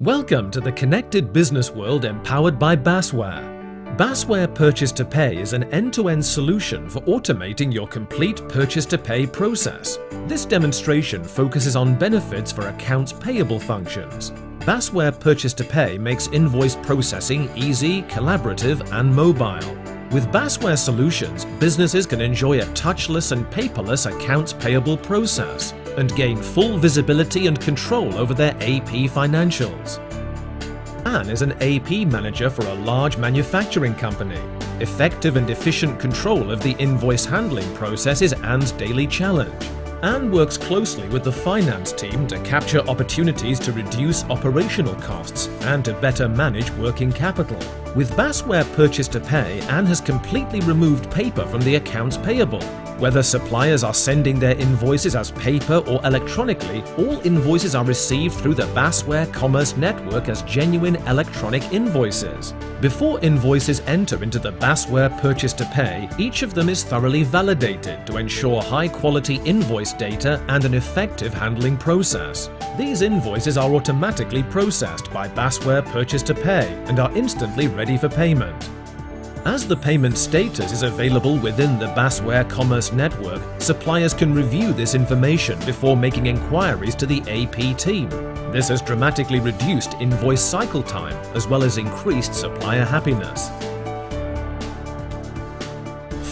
Welcome to the connected business world empowered by Basware. Basware Purchase to Pay is an end-to-end solution for automating your complete purchase to pay process. This demonstration focuses on benefits for accounts payable functions. Basware Purchase to Pay makes invoice processing easy, collaborative and mobile. With Basware solutions, businesses can enjoy a touchless and paperless accounts payable process and gain full visibility and control over their AP financials. Anne is an AP manager for a large manufacturing company. Effective and efficient control of the invoice handling process is Anne's daily challenge. Anne works closely with the finance team to capture opportunities to reduce operational costs and to better manage working capital. With Basware Purchase to Pay, Anne has completely removed paper from the accounts payable. Whether suppliers are sending their invoices as paper or electronically, all invoices are received through the Basware Commerce Network as genuine electronic invoices. Before invoices enter into the Basware Purchase to Pay, each of them is thoroughly validated to ensure high-quality invoice data and an effective handling process. These invoices are automatically processed by Basware Purchase to Pay and are instantly ready for payment. As the payment status is available within the Basware Commerce Network, suppliers can review this information before making inquiries to the AP team. This has dramatically reduced invoice cycle time as well as increased supplier happiness.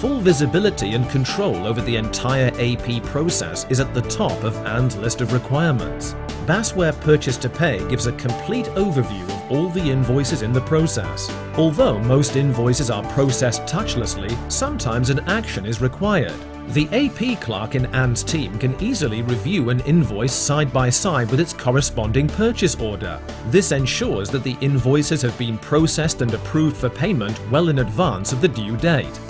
Full visibility and control over the entire AP process is at the top of Anne's list of requirements. Basware Purchase to Pay gives a complete overview of all the invoices in the process. Although most invoices are processed touchlessly, sometimes an action is required. The AP clerk in Anne's team can easily review an invoice side by side with its corresponding purchase order. This ensures that the invoices have been processed and approved for payment well in advance of the due date.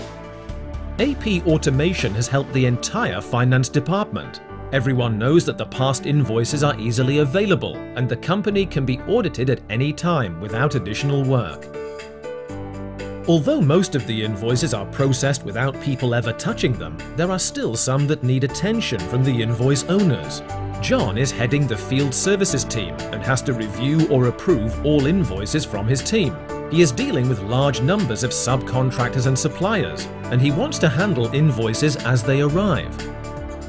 AP automation has helped the entire finance department. Everyone knows that the past invoices are easily available and the company can be audited at any time without additional work. Although most of the invoices are processed without people ever touching them, there are still some that need attention from the invoice owners. John is heading the field services team and has to review or approve all invoices from his team. He is dealing with large numbers of subcontractors and suppliers, and he wants to handle invoices as they arrive.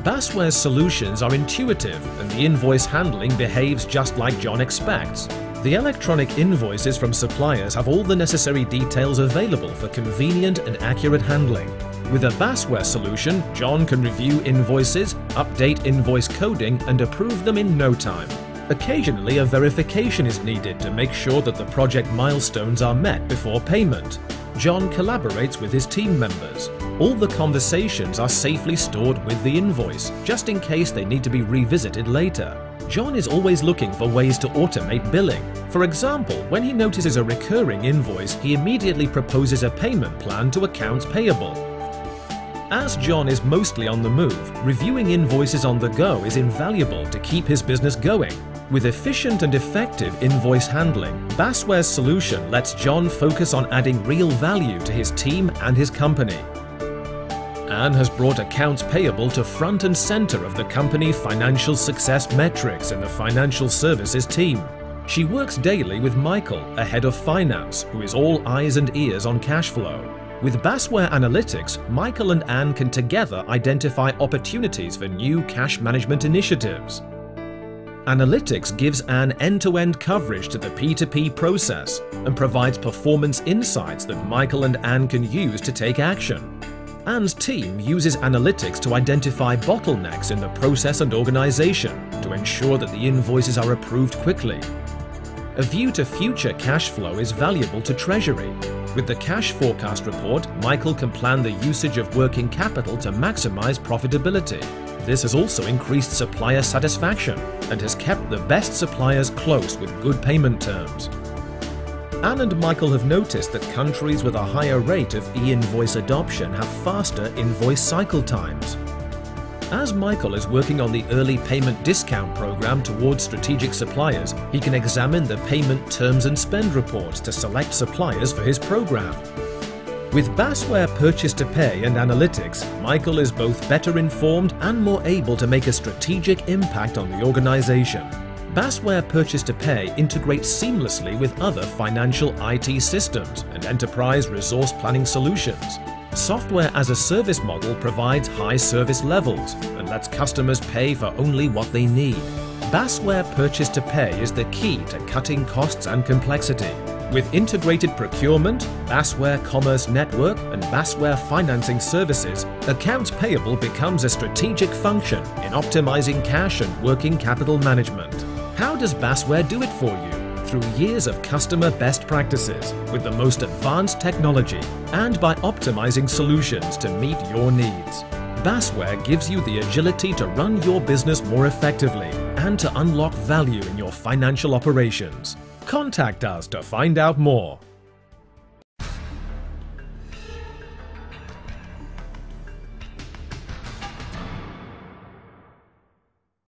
Basware's solutions are intuitive and the invoice handling behaves just like John expects. The electronic invoices from suppliers have all the necessary details available for convenient and accurate handling. With a Basware solution, John can review invoices, update invoice coding and approve them in no time. Occasionally, a verification is needed to make sure that the project milestones are met before payment. John collaborates with his team members. All the conversations are safely stored with the invoice, just in case they need to be revisited later. John is always looking for ways to automate billing. For example, when he notices a recurring invoice, he immediately proposes a payment plan to accounts payable. As John is mostly on the move, reviewing invoices on the go is invaluable to keep his business going. With efficient and effective invoice handling, Basware's solution lets John focus on adding real value to his team and his company. Anne has brought accounts payable to front and center of the company financial success metrics in the financial services team. She works daily with Michael, a head of finance, who is all eyes and ears on cash flow. With Basware Analytics, Michael and Anne can together identify opportunities for new cash management initiatives. Analytics gives Anne end-to-end coverage to the P2P process and provides performance insights that Michael and Anne can use to take action. Anne's team uses analytics to identify bottlenecks in the process and organization to ensure that the invoices are approved quickly. A view to future cash flow is valuable to Treasury. With the cash forecast report, Michael can plan the usage of working capital to maximize profitability. This has also increased supplier satisfaction and has kept the best suppliers close with good payment terms. Anne and Michael have noticed that countries with a higher rate of e-invoice adoption have faster invoice cycle times. As Michael is working on the early payment discount program towards strategic suppliers, he can examine the payment terms and spend reports to select suppliers for his program. With Basware Purchase to Pay and Analytics, Michael is both better informed and more able to make a strategic impact on the organization. Basware Purchase to Pay integrates seamlessly with other financial IT systems and enterprise resource planning solutions. Software as a service model provides high service levels and lets customers pay for only what they need. Basware Purchase to Pay is the key to cutting costs and complexity. With integrated procurement, Basware Commerce Network and Basware Financing Services, accounts payable becomes a strategic function in optimizing cash and working capital management. How does Basware do it for you? Through years of customer best practices with the most advanced technology and by optimizing solutions to meet your needs. Basware gives you the agility to run your business more effectively and to unlock value in your financial operations. Contact us to find out more.